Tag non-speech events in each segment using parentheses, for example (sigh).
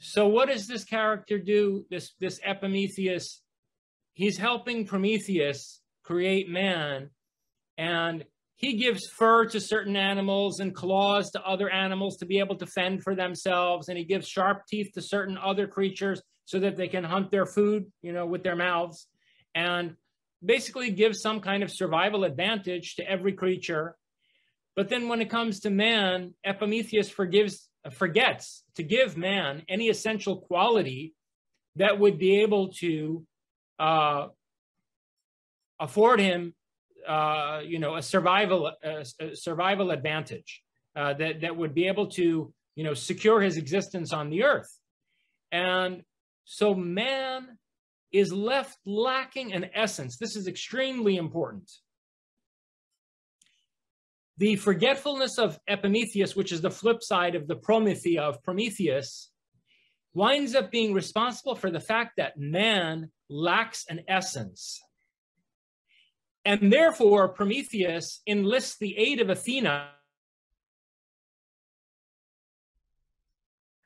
So what does this character do? This this Epimetheus, he's helping Prometheus create man, and he gives fur to certain animals and claws to other animals to be able to fend for themselves, and he gives sharp teeth to certain other creatures so that they can hunt their food, you know, with their mouths, and basically gives some kind of survival advantage to every creature. But then when it comes to man, Epimetheus forgives forgets to give man any essential quality that would be able to uh, afford him, uh, you know, a survival a, a survival advantage uh, that that would be able to, you know, secure his existence on the earth, and so man is left lacking an essence. This is extremely important. The forgetfulness of Epimetheus, which is the flip side of the Promethea of Prometheus, winds up being responsible for the fact that man lacks an essence. And therefore, Prometheus enlists the aid of Athena,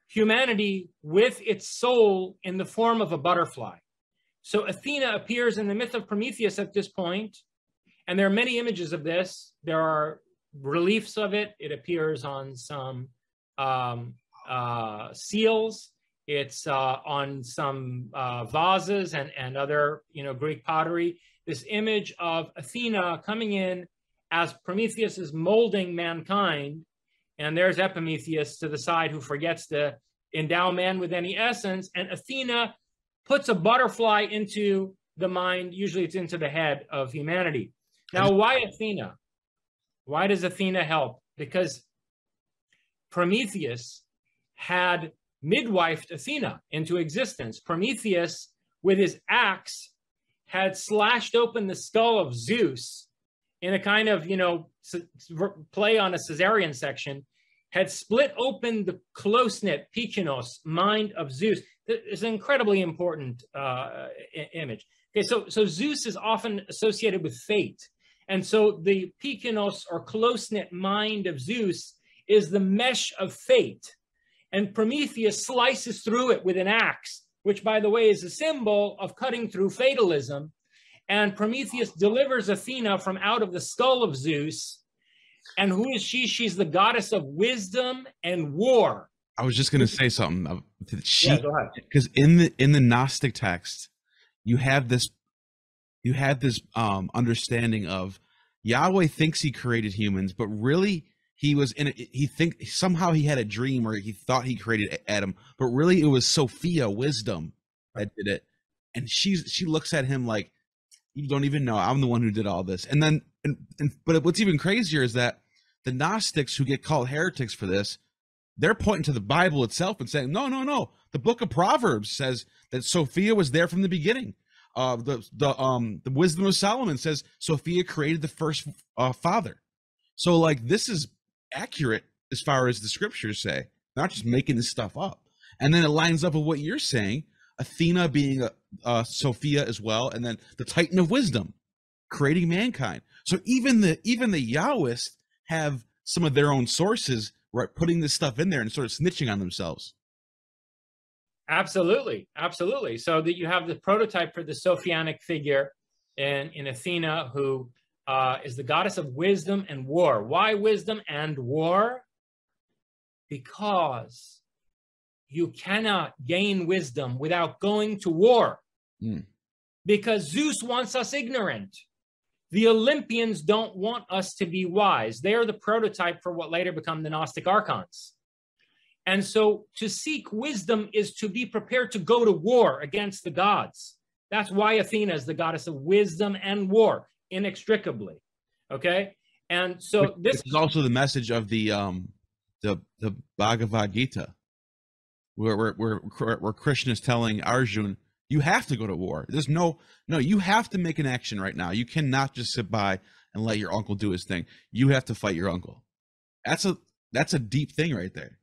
humanity with its soul in the form of a butterfly. So Athena appears in the myth of Prometheus at this point, and there are many images of this. There are reliefs of it. It appears on some um, uh, seals. It's uh, on some uh, vases and, and other, you know, Greek pottery. This image of Athena coming in as Prometheus is molding mankind, and there's Epimetheus to the side who forgets to endow man with any essence, and Athena puts a butterfly into the mind. Usually, it's into the head of humanity. Now, why Athena? Why does Athena help? Because Prometheus had midwifed Athena into existence. Prometheus, with his axe, had slashed open the skull of Zeus in a kind of, you know, play on a cesarean section, had split open the close knit Pikinos mind of Zeus. It's an incredibly important uh, image. Okay, so, so Zeus is often associated with fate. And so the Pikinos or close knit mind of Zeus is the mesh of fate. And Prometheus slices through it with an axe, which, by the way, is a symbol of cutting through fatalism. And Prometheus delivers Athena from out of the skull of Zeus. And who is she? She's the goddess of wisdom and war. I was just going to say something. She, yeah, because in the in the Gnostic text, you have this you had this um, understanding of Yahweh thinks he created humans, but really he was in a, he think somehow he had a dream or he thought he created Adam, but really it was Sophia wisdom that did it. And she's she looks at him like you don't even know I'm the one who did all this. And then and, and but what's even crazier is that the Gnostics who get called heretics for this, they're pointing to the Bible itself and saying, "No, no, no. The book of Proverbs says that Sophia was there from the beginning. Uh, the the um the wisdom of Solomon says Sophia created the first uh, father. So like this is accurate as far as the scriptures say, not just making this stuff up. And then it lines up with what you're saying, Athena being a, uh, Sophia as well, and then the Titan of wisdom, creating mankind. So even the even the Yahwists have some of their own sources, right, putting this stuff in there and sort of snitching on themselves. Absolutely, absolutely. So that you have the prototype for the Sophianic figure in, in Athena, who uh, is the goddess of wisdom and war. Why wisdom and war? Because you cannot gain wisdom without going to war. Mm. Because Zeus wants us ignorant. The Olympians don't want us to be wise. They are the prototype for what later become the Gnostic archons. And so to seek wisdom is to be prepared to go to war against the gods. That's why Athena is the goddess of wisdom and war inextricably. Okay. And so this, is also the message of the um the the Bhagavad Gita, where where where, where Krishna is telling Arjun, you have to go to war. There's no no, you have to make an action right now. You cannot just sit by and let your uncle do his thing. You have to fight your uncle. That's a that's a deep thing right there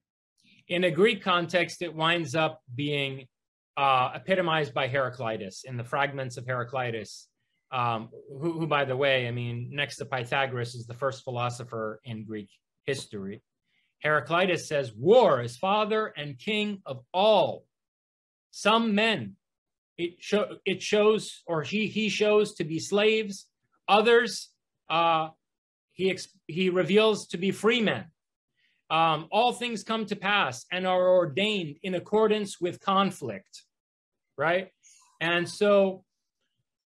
in a Greek context, it winds up being uh, epitomized by Heraclitus in the fragments of Heraclitus, um, who, who, by the way, I mean, next to Pythagoras, is the first philosopher in Greek history. Heraclitus says, War is father and king of all. Some men it, show, it shows, or he, he shows to be slaves. Others uh, he, he reveals to be free men. Um, all things come to pass and are ordained in accordance with conflict, right? And so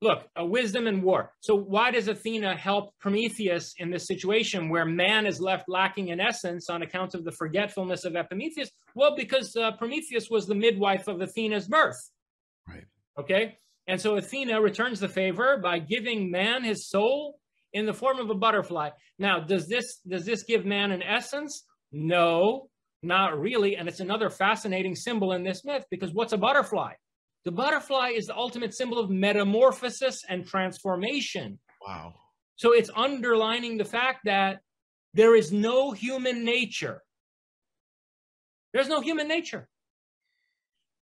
look, a wisdom in war. So why does Athena help Prometheus in this situation where man is left lacking in essence on account of the forgetfulness of Epimetheus? Well, because uh, Prometheus was the midwife of Athena's birth. Right. Okay. And so Athena returns the favor by giving man his soul in the form of a butterfly. Now, does this does this give man an essence? No, not really. And it's another fascinating symbol in this myth because what's a butterfly? The butterfly is the ultimate symbol of metamorphosis and transformation. Wow. So it's underlining the fact that there is no human nature. There's no human nature.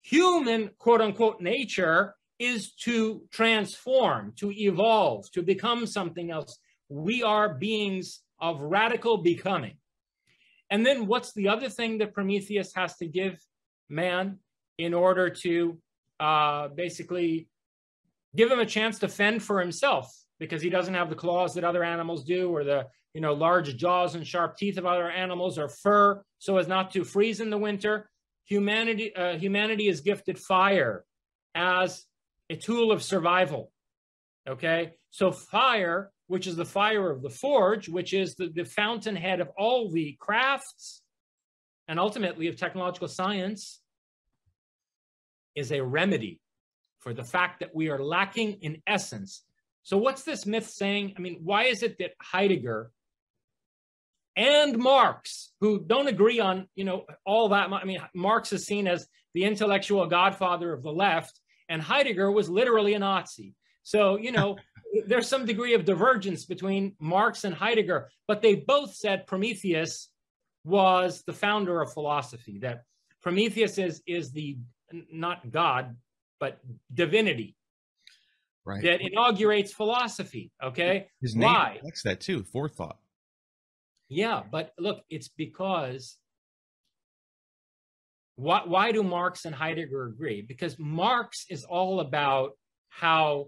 Human, quote unquote, nature is to transform, to evolve, to become something else. We are beings of radical becoming. And then what's the other thing that Prometheus has to give man in order to uh, basically give him a chance to fend for himself? Because he doesn't have the claws that other animals do or the you know large jaws and sharp teeth of other animals or fur so as not to freeze in the winter. Humanity uh, humanity is gifted fire as a tool of survival okay? So fire which is the fire of the forge which is the, the fountainhead of all the crafts and ultimately of technological science is a remedy for the fact that we are lacking in essence. So, what's this myth saying? I mean, why is it that Heidegger and Marx, who don't agree on, you know, all that, I mean, Marx is seen as the intellectual godfather of the left, and Heidegger was literally a Nazi. So, you know, there's some degree of divergence between Marx and Heidegger, but they both said Prometheus was the founder of philosophy, that Prometheus is, is the not God, but divinity. Right. That inaugurates philosophy. Okay. His name Why? reflects that too. Forethought. Yeah, but look, it's because why, why do Marx and Heidegger agree? Because Marx is all about how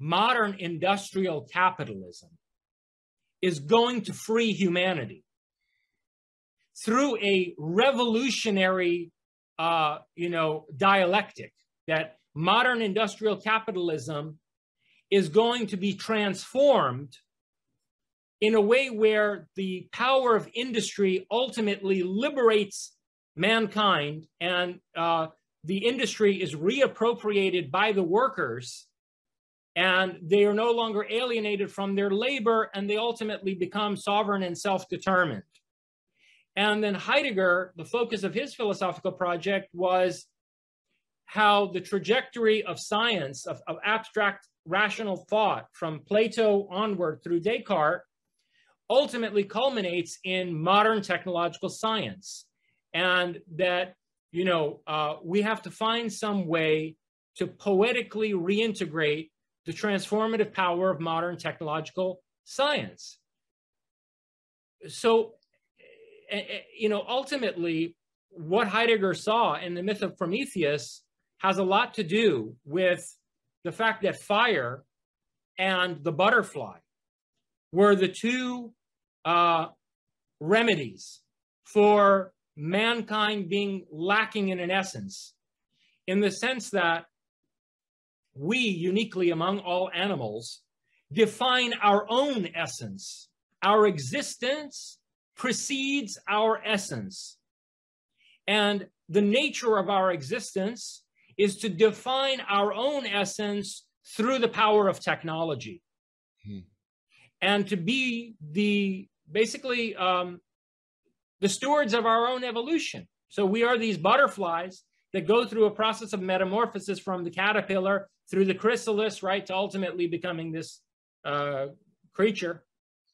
modern industrial capitalism is going to free humanity through a revolutionary uh, you know, dialectic that modern industrial capitalism is going to be transformed in a way where the power of industry ultimately liberates mankind and uh, the industry is reappropriated by the workers and they are no longer alienated from their labor and they ultimately become sovereign and self-determined and then Heidegger, the focus of his philosophical project was how the trajectory of science, of, of abstract rational thought from Plato onward through Descartes, ultimately culminates in modern technological science. And that, you know, uh, we have to find some way to poetically reintegrate the transformative power of modern technological science. So you know, ultimately, what Heidegger saw in the myth of Prometheus has a lot to do with the fact that fire and the butterfly were the two uh, remedies for mankind being lacking in an essence, in the sense that we, uniquely among all animals, define our own essence, our existence precedes our essence. And the nature of our existence is to define our own essence through the power of technology hmm. and to be the basically um, the stewards of our own evolution. So we are these butterflies that go through a process of metamorphosis from the caterpillar through the chrysalis, right, to ultimately becoming this uh, creature.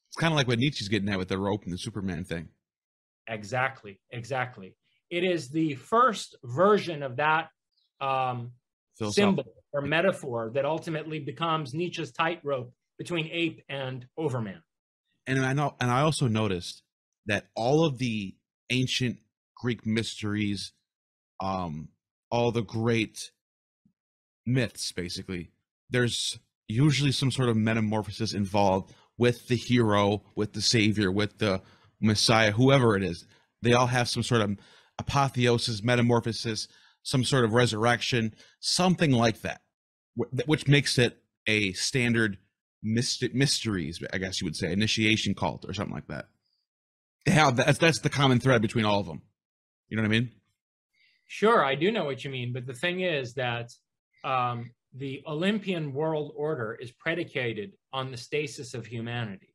It's kind of like what Nietzsche's getting at with the rope and the Superman thing. Exactly, exactly. It is the first version of that um, symbol or metaphor that ultimately becomes Nietzsche's tightrope between ape and overman. And I know, and I also noticed that all of the ancient Greek mysteries, um, all the great myths, basically, there's usually some sort of metamorphosis involved with the hero, with the savior, with the messiah, whoever it is. They all have some sort of apotheosis, metamorphosis, some sort of resurrection, something like that, which makes it a standard mystic mysteries, I guess you would say, initiation cult or something like that. Yeah, that's that's the common thread between all of them. You know what I mean? Sure, I do know what you mean, but the thing is that um, the Olympian world order is predicated on the stasis of humanity.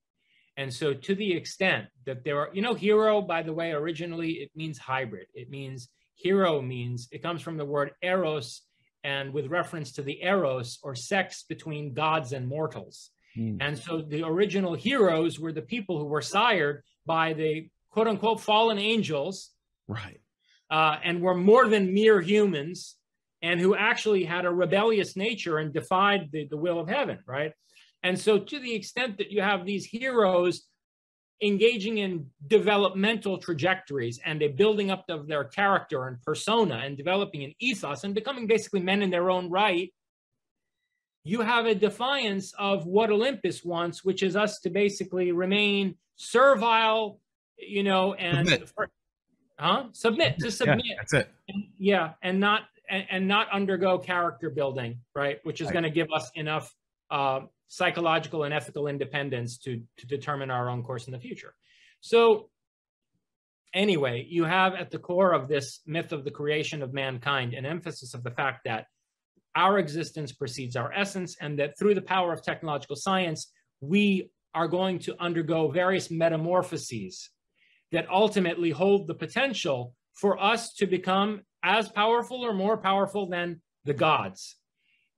And so, to the extent that there are, you know, hero, by the way, originally it means hybrid. It means hero means it comes from the word eros, and with reference to the eros or sex between gods and mortals. Mm. And so, the original heroes were the people who were sired by the quote unquote fallen angels. Right. Uh, and were more than mere humans and who actually had a rebellious nature and defied the, the will of heaven, right? And so, to the extent that you have these heroes engaging in developmental trajectories and a building up of their character and persona and developing an ethos and becoming basically men in their own right, you have a defiance of what Olympus wants, which is us to basically remain servile, you know, and submit, for, huh? submit to submit. Yeah, that's it. And, yeah, and not and, and not undergo character building, right? Which is going to give us enough uh, psychological and ethical independence to, to determine our own course in the future. So, anyway, you have at the core of this myth of the creation of mankind an emphasis of the fact that our existence precedes our essence, and that through the power of technological science, we are going to undergo various metamorphoses that ultimately hold the potential for us to become as powerful or more powerful than the gods.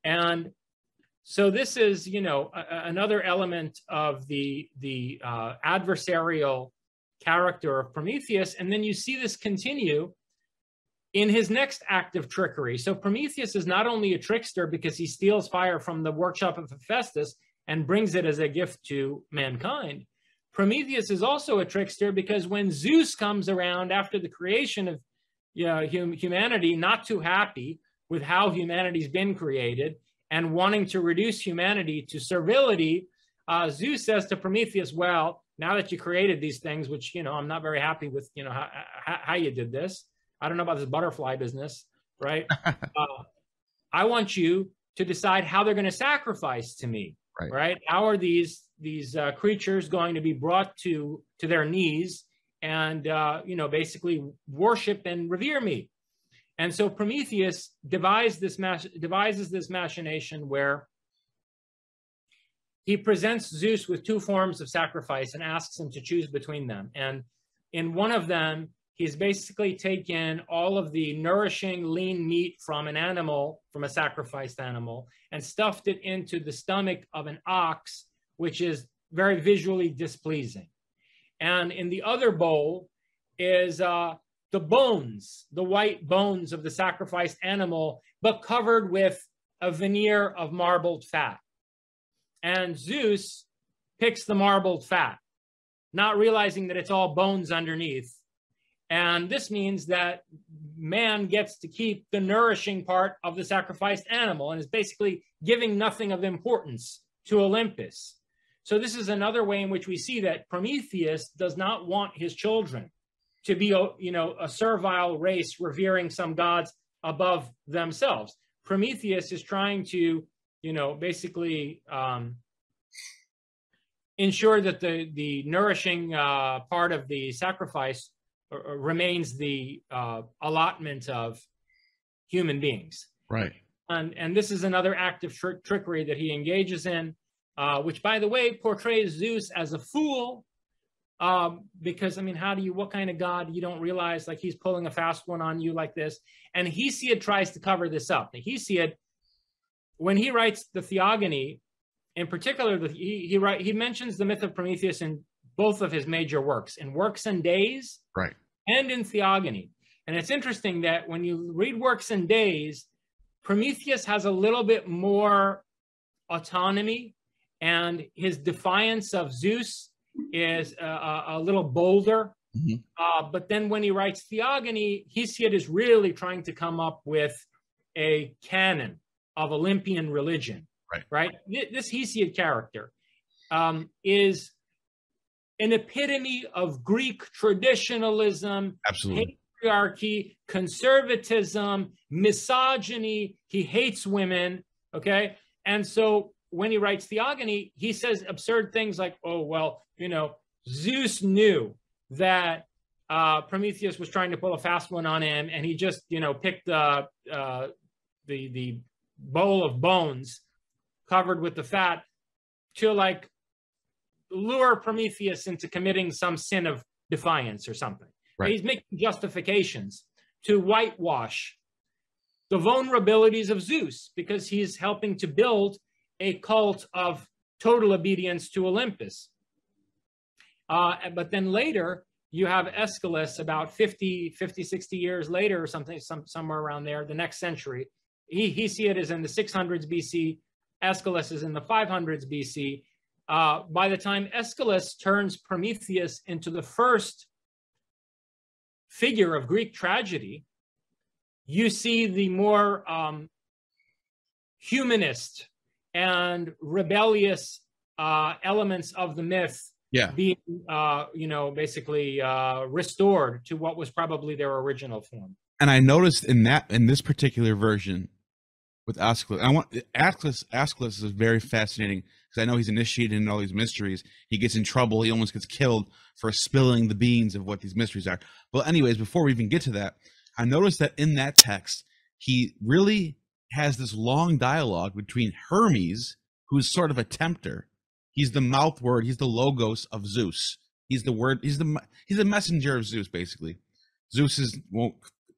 And so this is, you know, a, another element of the the uh, adversarial character of Prometheus, and then you see this continue in his next act of trickery. So Prometheus is not only a trickster because he steals fire from the workshop of Hephaestus and brings it as a gift to mankind. Prometheus is also a trickster because when Zeus comes around after the creation of you know, hum, humanity not too happy with how humanity's been created and wanting to reduce humanity to servility, uh, Zeus says to Prometheus, well, now that you created these things, which, you know, I'm not very happy with, you know, how, how you did this. I don't know about this butterfly business, right? (laughs) uh, I want you to decide how they're going to sacrifice to me, right? right? How are these these uh, creatures going to be brought to to their knees and uh, you know basically worship and revere me. And so Prometheus this devises this machination where he presents Zeus with two forms of sacrifice and asks him to choose between them. And in one of them, he's basically taken all of the nourishing lean meat from an animal, from a sacrificed animal, and stuffed it into the stomach of an ox, which is very visually displeasing. And in the other bowl is uh, the bones, the white bones of the sacrificed animal, but covered with a veneer of marbled fat. And Zeus picks the marbled fat, not realizing that it's all bones underneath. And this means that man gets to keep the nourishing part of the sacrificed animal and is basically giving nothing of importance to Olympus. So this is another way in which we see that Prometheus does not want his children to be, you know, a servile race revering some gods above themselves. Prometheus is trying to, you know, basically um, ensure that the the nourishing uh, part of the sacrifice uh, uh, remains the uh, allotment of human beings. Right. And and this is another act of tr- trickery that he engages in uh, which, by the way, portrays Zeus as a fool. Um, because I mean, how do you? What kind of god you don't realize like he's pulling a fast one on you like this? And Hesiod tries to cover this up. The Hesiod, when he writes the Theogony, in particular, the, he he write, he mentions the myth of Prometheus in both of his major works, in Works and Days, right, and in Theogony. And it's interesting that when you read Works and Days, Prometheus has a little bit more autonomy and his defiance of Zeus is a, a little bolder Mm-hmm. Uh, but then when he writes Theogony, Hesiod is really trying to come up with a canon of Olympian religion. Right. Right. This Hesiod character um, is an epitome of Greek traditionalism, Absolutely. patriarchy, conservatism, misogyny. He hates women. Okay. And so when he writes Theogony, he says absurd things like, oh, well, you know, Zeus knew that uh, Prometheus was trying to pull a fast one on him, and he just, you know, picked the uh, the the bowl of bones covered with the fat to like lure Prometheus into committing some sin of defiance or something. Right. He's making justifications to whitewash the vulnerabilities of Zeus because he's helping to build a cult of total obedience to Olympus. Uh, but then later, you have Aeschylus about 50, 50, 60 years later or something, some, somewhere around there, the next century. He, Hesiod is in the 600s BC. Aeschylus is in the 500s BC. Uh, by the time Aeschylus turns Prometheus into the first figure of Greek tragedy, you see the more um, humanist and rebellious uh, elements of the myth yeah. being, uh, you know, basically uh, restored to what was probably their original form. And I noticed in that in this particular version with Aeschylus, I want Aeschylus. Aeschylus is very fascinating because I know he's initiated in all these mysteries. He gets in trouble. He almost gets killed for spilling the beans of what these mysteries are. Well, anyways, before we even get to that, I noticed that in that text, he really has this long dialogue between Hermes, who's sort of a tempter. He's the mouth word. He's the logos of Zeus. He's the word. He's the he's the messenger of Zeus, basically. Zeus is won't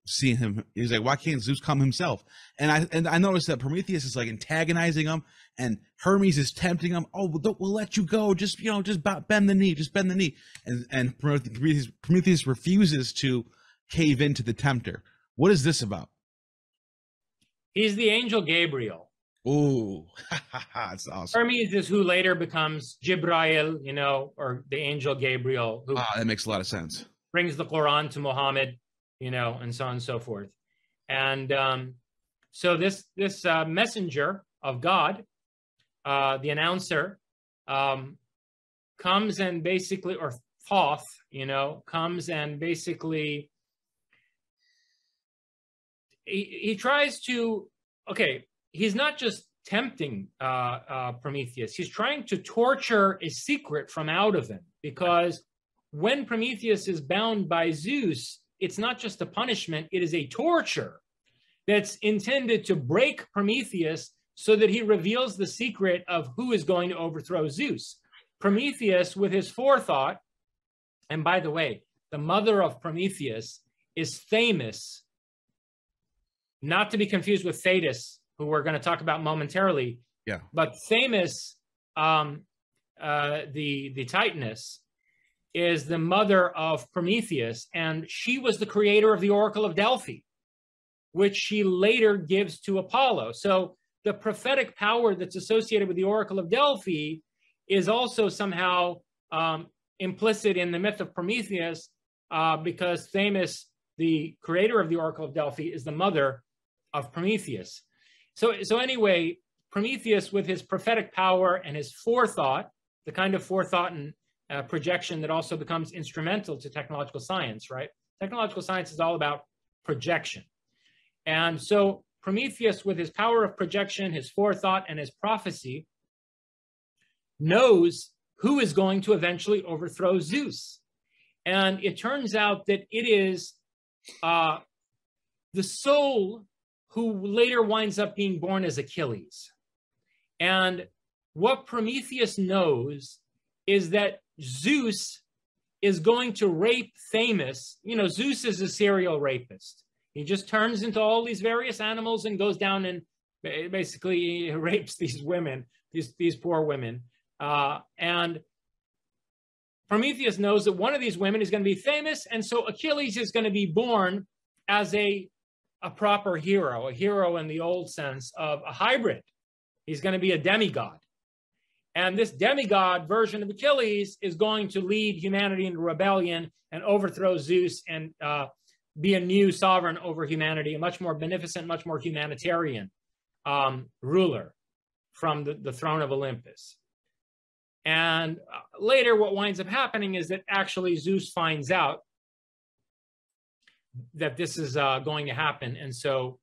see him. He's like, why can't Zeus come himself? And I and I noticed that Prometheus is like antagonizing him, and Hermes is tempting him. Oh, we'll, we'll let you go. Just you know, just bend the knee. Just bend the knee. And and Prometheus, Prometheus refuses to cave into the tempter. What is this about? He's the angel Gabriel. Ooh, (laughs) that's awesome. Hermes is who later becomes Jibrail, you know, or the angel Gabriel. Who ah, that makes a lot of sense. Brings the Quran to Muhammad, you know, and so on and so forth. And um, so this this uh, messenger of God, uh, the announcer, um, comes and basically, or Thoth, you know, comes and basically he, he tries to okay he's not just tempting uh, uh, prometheus. He's trying to torture a secret from out of him because when prometheus is bound by zeus it's not just a punishment it is a torture that's intended to break prometheus so that he reveals the secret of who is going to overthrow zeus. Prometheus with his forethought and by the way the mother of prometheus is Themis not to be confused with Thetis, who we're going to talk about momentarily. Yeah. But Themis, um, uh, the the Titaness, is the mother of Prometheus, and she was the creator of the Oracle of Delphi, which she later gives to Apollo. So the prophetic power that's associated with the Oracle of Delphi is also somehow um, implicit in the myth of Prometheus, uh, because Themis, the creator of the Oracle of Delphi, is the mother of Prometheus. So, so anyway, Prometheus, with his prophetic power and his forethought, the kind of forethought and uh, projection that also becomes instrumental to technological science, right? Technological science is all about projection. And so Prometheus, with his power of projection, his forethought, and his prophecy, knows who is going to eventually overthrow Zeus. And it turns out that it is uh, the soul who later winds up being born as Achilles. And what Prometheus knows is that Zeus is going to rape Themis. You know, Zeus is a serial rapist. He just turns into all these various animals and goes down and basically (laughs) rapes these women, these, these poor women. Uh, and Prometheus knows that one of these women is going to be famous, and so Achilles is going to be born as a a proper hero, a hero in the old sense of a hybrid. He's going to be a demigod. And this demigod version of Achilles is going to lead humanity into rebellion and overthrow Zeus and uh, be a new sovereign over humanity, a much more beneficent, much more humanitarian um, ruler from the, the throne of Olympus. And uh, later, what winds up happening is that actually Zeus finds out that this is uh, going to happen. And so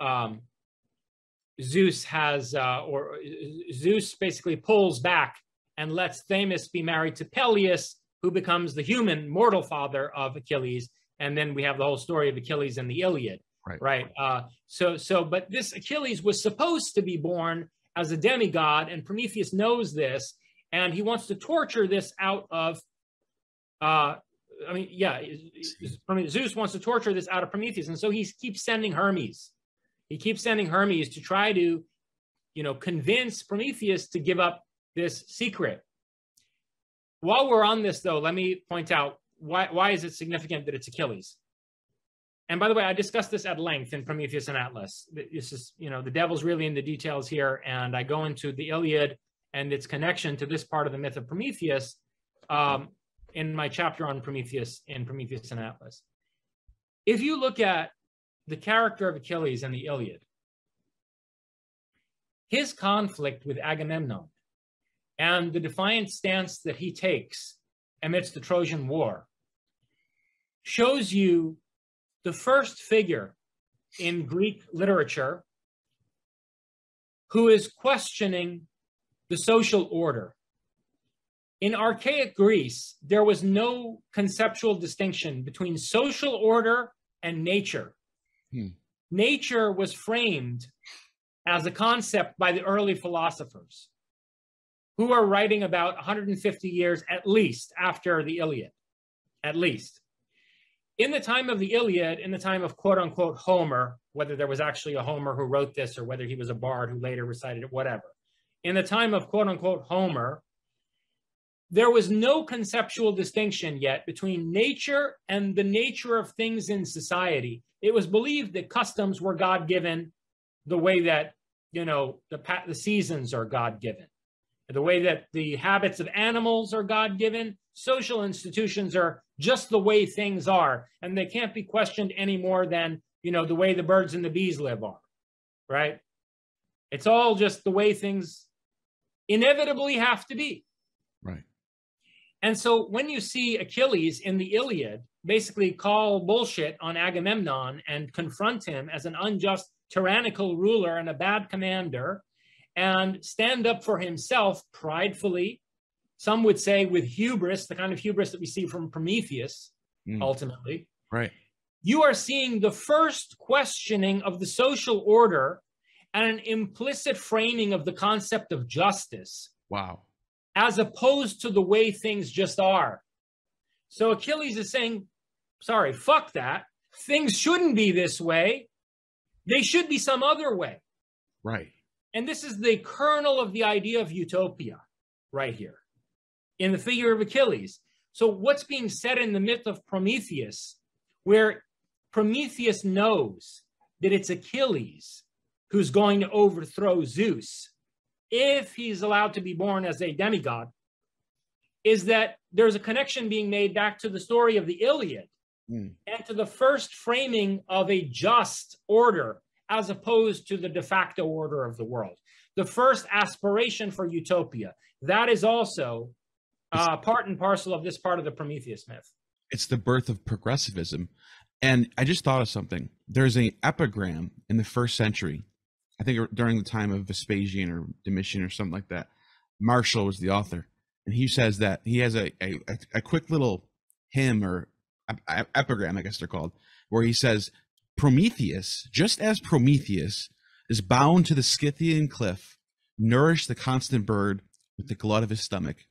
um, Zeus has, uh, or Zeus basically pulls back and lets Themis be married to Peleus, who becomes the human mortal father of Achilles. And then we have the whole story of Achilles and the Iliad. Right. Right. Uh, so, so, but this Achilles was supposed to be born as a demigod, and Prometheus knows this, and he wants to torture this out of. Uh, I mean, yeah, I mean, Zeus wants to torture this out of Prometheus, and so he keeps sending Hermes he keeps sending Hermes to try to, you know, convince Prometheus to give up this secret. While we're on this, though, let me point out why, why is it significant that it's Achilles? And by the way, I discussed this at length in Prometheus and Atlas. This is, you know, the devil's really in the details here. And I go into the Iliad and its connection to this part of the myth of Prometheus um, in my chapter on Prometheus in Prometheus and Atlas. If you look at the character of Achilles in the Iliad, his conflict with Agamemnon and the defiant stance that he takes amidst the Trojan War shows you the first figure in Greek literature who is questioning the social order. In archaic Greece, there was no conceptual distinction between social order and nature. Hmm. Nature was framed as a concept by the early philosophers who are writing about 150 years at least after the Iliad, at least. In the time of the Iliad, in the time of quote unquote Homer, whether there was actually a Homer who wrote this or whether he was a bard who later recited it, whatever. In the time of quote unquote Homer, there was no conceptual distinction yet between nature and the nature of things in society it was believed that customs were God given the way that, you know, the, the seasons are God given, the way that the habits of animals are God given. Social institutions are just the way things are, and they can't be questioned any more than, you know, the way the birds and the bees live are, right? It's all just the way things inevitably have to be. Right. And so when you see Achilles in the Iliad basically call bullshit on Agamemnon and confront him as an unjust, tyrannical ruler and a bad commander, and stand up for himself pridefully, some would say with hubris, the kind of hubris that we see from Prometheus, mm. ultimately. Right. You are seeing the first questioning of the social order and an implicit framing of the concept of justice. Wow as opposed to the way things just are. So Achilles is saying, sorry, fuck that. Things shouldn't be this way. They should be some other way. Right. And this is the kernel of the idea of utopia right here in the figure of Achilles. So, what's being said in the myth of Prometheus, where Prometheus knows that it's Achilles who's going to overthrow Zeus if he's allowed to be born as a demigod, is that there's a connection being made back to the story of the Iliad mm. and to the first framing of a just order as opposed to the de facto order of the world. The first aspiration for utopia. That is also uh, part and parcel of this part of the Prometheus myth. It's the birth of progressivism. And I just thought of something. There's an epigram in the first century I think er, during the time of Vespasian or Domitian or something like that. Martial was the author, and he says that he has a a, a quick little hymn or epigram, I guess they're called, where he says, "Prometheus, just as Prometheus is bound to the Scythian cliff, nourished the constant bird with the glut of his stomach,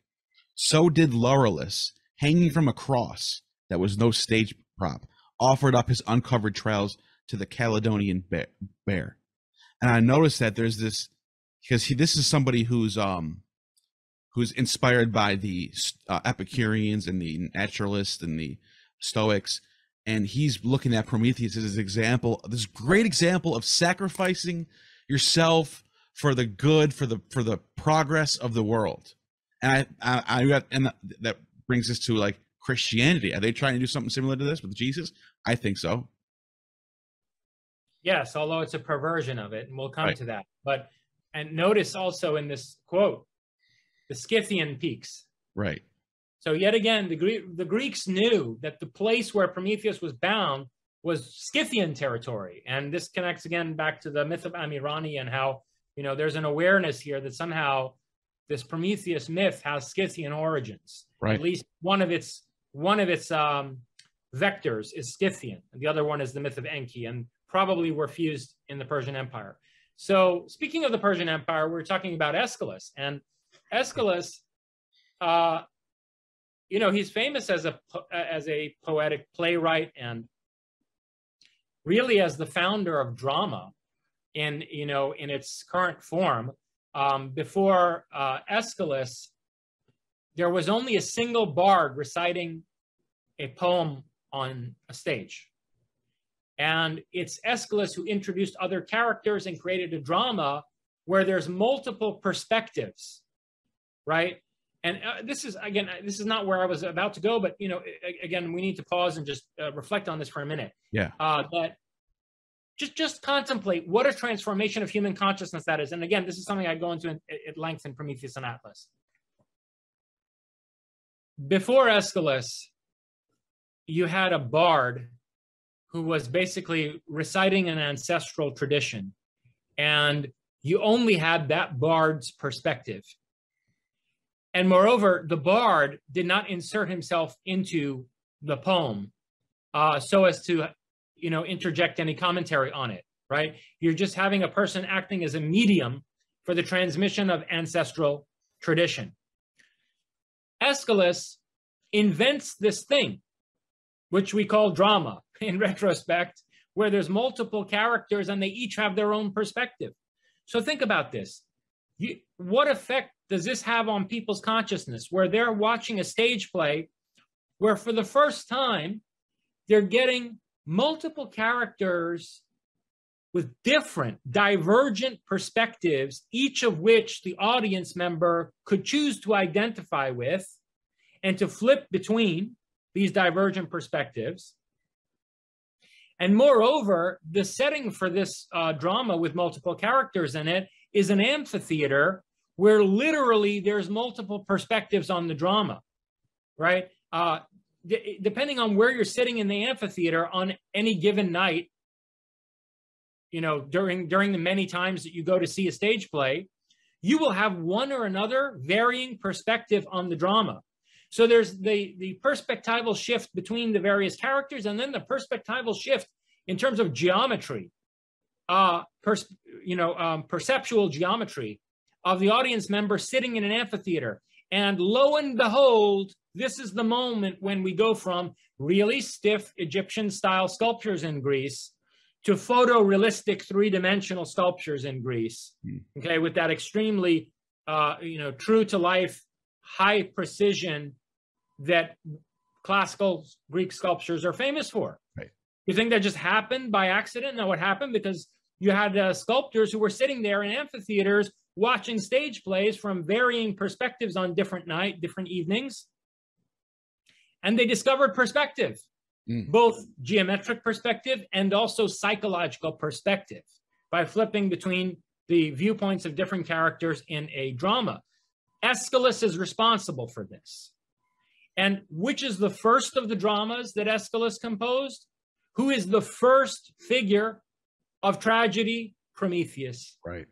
so did Laureolus, hanging from a cross that was no stage prop, offered up his uncovered trails to the Caledonian bear." And I noticed that there's this because he this is somebody who's um who's inspired by the uh, Epicureans and the naturalists and the Stoics, and he's looking at Prometheus as his example, this great example of sacrificing yourself for the good, for the for the progress of the world. And I, I, I got, and that brings us to like Christianity. Are they trying to do something similar to this with Jesus? I think so. Yes, although it's a perversion of it, and we'll come right. to that. But and notice also in this quote, the Scythian peaks. Right. So yet again, the, Gre- the Greeks knew that the place where Prometheus was bound was Scythian territory, and this connects again back to the myth of Amirani and how you know there's an awareness here that somehow this Prometheus myth has Scythian origins. Right. At least one of its one of its um, vectors is Scythian, and the other one is the myth of Enki, and probably were fused in the Persian Empire. So, speaking of the Persian Empire, we're talking about Aeschylus, and Aeschylus, uh, you know, he's famous as a as a poetic playwright and really as the founder of drama in you know in its current form. Um, before uh, Aeschylus, there was only a single bard reciting a poem on a stage. And it's Aeschylus who introduced other characters and created a drama where there's multiple perspectives, right? And uh, this is again, this is not where I was about to go, but you know, again, we need to pause and just uh, reflect on this for a minute. Yeah. Uh, that just just contemplate what a transformation of human consciousness that is. And again, this is something I go into in, at length in Prometheus and Atlas. Before Aeschylus, you had a bard who was basically reciting an ancestral tradition. And you only had that bard's perspective. And moreover, the bard did not insert himself into the poem uh, so as to, you know, interject any commentary on it, right? You're just having a person acting as a medium for the transmission of ancestral tradition. Aeschylus invents this thing, which we call drama (laughs) in retrospect, where there's multiple characters and they each have their own perspective. So think about this. You, what effect does this have on people's consciousness where they're watching a stage play where for the first time they're getting multiple characters with different divergent perspectives, each of which the audience member could choose to identify with and to flip between these divergent perspectives. And moreover, the setting for this uh, drama with multiple characters in it is an amphitheater where literally there's multiple perspectives on the drama, right? Uh, d- depending on where you're sitting in the amphitheater on any given night, you know, during during the many times that you go to see a stage play, you will have one or another varying perspective on the drama. So there's the, the perspectival shift between the various characters and then the perspectival shift in terms of geometry, uh, pers- you know, um, perceptual geometry of the audience member sitting in an amphitheater. And lo and behold, this is the moment when we go from really stiff Egyptian style sculptures in Greece to photorealistic three dimensional sculptures in Greece. Mm. Okay, with that extremely, uh, you know, true to life, high precision that classical Greek sculptures are famous for. Right. You think that just happened by accident? No, what happened because you had uh, sculptors who were sitting there in amphitheaters watching stage plays from varying perspectives on different night, different evenings, and they discovered perspective, mm. both geometric perspective and also psychological perspective, by flipping between the viewpoints of different characters in a drama. Aeschylus is responsible for this. And which is the first of the dramas that Aeschylus composed? Who is the first figure of tragedy? Prometheus. Right.